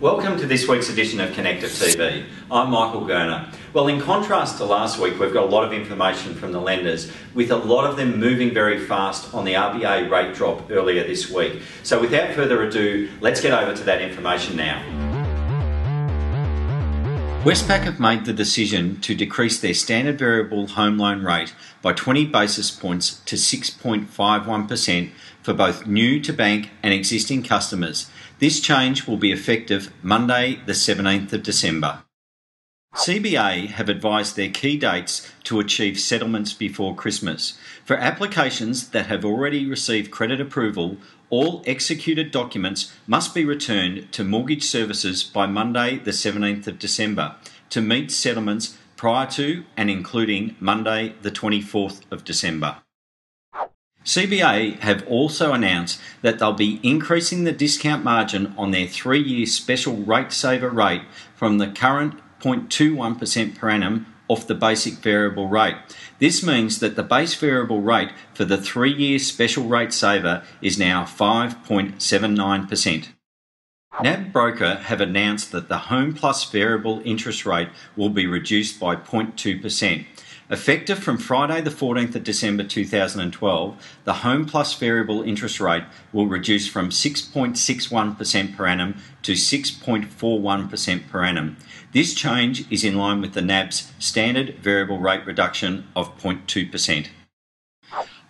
Welcome to this week's edition of Connective TV. I'm Michael Gerner. Well, in contrast to last week, we've got a lot of information from the lenders, with a lot of them moving very fast on the RBA rate drop earlier this week. So, without further ado, let's get over to that information now. Westpac have made the decision to decrease their standard variable home loan rate by 20 basis points to 6.51% for both new to bank and existing customers this change will be effective Monday, the 17th of December. CBA have advised their key dates to achieve settlements before Christmas. For applications that have already received credit approval, all executed documents must be returned to mortgage services by Monday, the 17th of December, to meet settlements prior to and including Monday, the 24th of December. CBA have also announced that they'll be increasing the discount margin on their three year special rate saver rate from the current 0.21% per annum off the basic variable rate. This means that the base variable rate for the three year special rate saver is now 5.79%. NAB Broker have announced that the Home Plus variable interest rate will be reduced by 0.2%. Effective from Friday, the 14th of December 2012, the Home Plus variable interest rate will reduce from 6.61% per annum to 6.41% per annum. This change is in line with the NAB's standard variable rate reduction of 0.2%.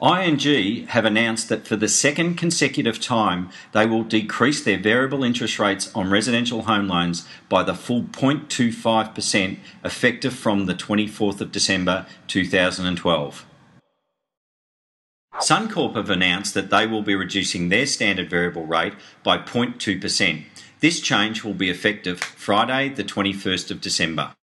ING have announced that for the second consecutive time, they will decrease their variable interest rates on residential home loans by the full 0.25% effective from the 24th of December 2012. Suncorp have announced that they will be reducing their standard variable rate by 0.2%. This change will be effective Friday, the 21st of December.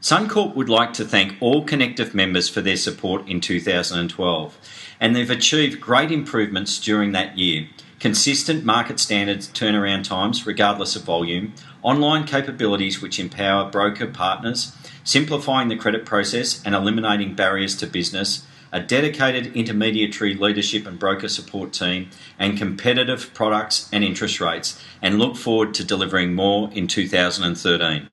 Suncorp would like to thank all Connective members for their support in 2012, and they've achieved great improvements during that year. Consistent market standards turnaround times, regardless of volume, online capabilities which empower broker partners, simplifying the credit process and eliminating barriers to business, a dedicated intermediary leadership and broker support team, and competitive products and interest rates, and look forward to delivering more in 2013.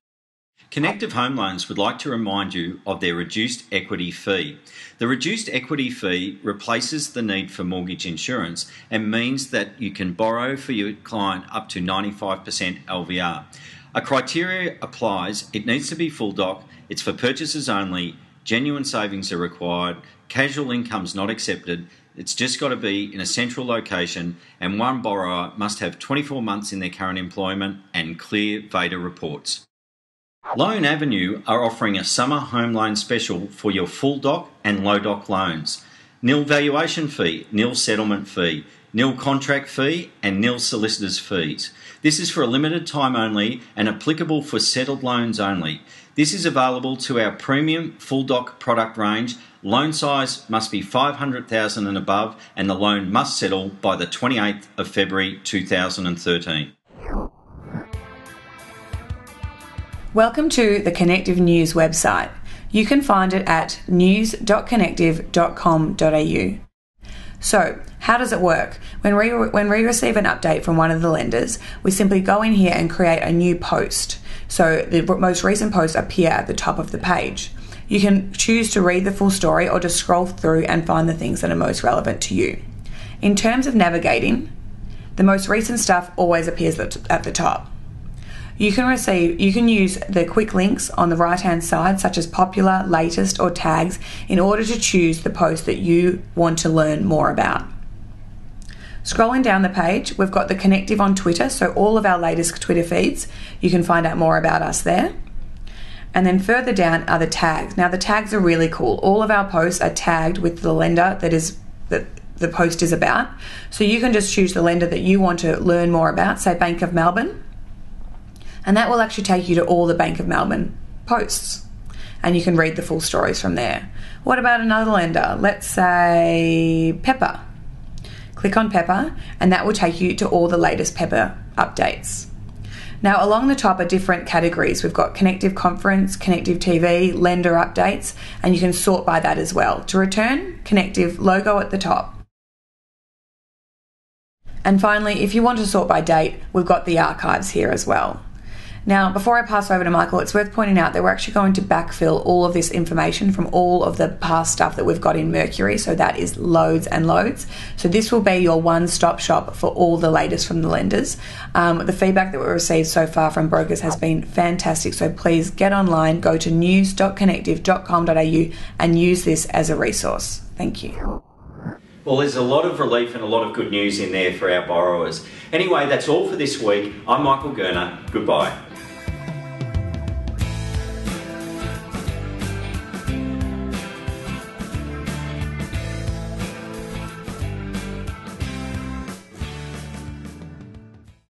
Connective Home Loans would like to remind you of their reduced equity fee. The reduced equity fee replaces the need for mortgage insurance and means that you can borrow for your client up to 95% LVR. A criteria applies, it needs to be full doc, it's for purchases only, genuine savings are required, casual income's not accepted, it's just got to be in a central location, and one borrower must have 24 months in their current employment and clear VEDA reports. Loan Avenue are offering a summer home loan special for your full doc and low doc loans. Nil valuation fee, nil settlement fee, nil contract fee, and nil solicitors fees. This is for a limited time only and applicable for settled loans only. This is available to our premium full doc product range. Loan size must be 500,000 and above and the loan must settle by the 28th of February 2013. Welcome to the Connective News website. You can find it at news.connective.com.au. So, how does it work? When we, when we receive an update from one of the lenders, we simply go in here and create a new post. So, the most recent posts appear at the top of the page. You can choose to read the full story or just scroll through and find the things that are most relevant to you. In terms of navigating, the most recent stuff always appears at the top. You can receive you can use the quick links on the right hand side such as popular, latest or tags in order to choose the post that you want to learn more about. Scrolling down the page, we've got the connective on Twitter, so all of our latest Twitter feeds, you can find out more about us there. And then further down are the tags. Now the tags are really cool. All of our posts are tagged with the lender that is that the post is about. So you can just choose the lender that you want to learn more about, say Bank of Melbourne and that will actually take you to all the Bank of Melbourne posts. And you can read the full stories from there. What about another lender? Let's say Pepper. Click on Pepper, and that will take you to all the latest Pepper updates. Now, along the top are different categories. We've got Connective Conference, Connective TV, Lender Updates, and you can sort by that as well. To return, Connective logo at the top. And finally, if you want to sort by date, we've got the archives here as well. Now, before I pass over to Michael, it's worth pointing out that we're actually going to backfill all of this information from all of the past stuff that we've got in Mercury. So that is loads and loads. So this will be your one stop shop for all the latest from the lenders. Um, the feedback that we've received so far from brokers has been fantastic. So please get online, go to news.connective.com.au and use this as a resource. Thank you. Well, there's a lot of relief and a lot of good news in there for our borrowers. Anyway, that's all for this week. I'm Michael Gurner. Goodbye.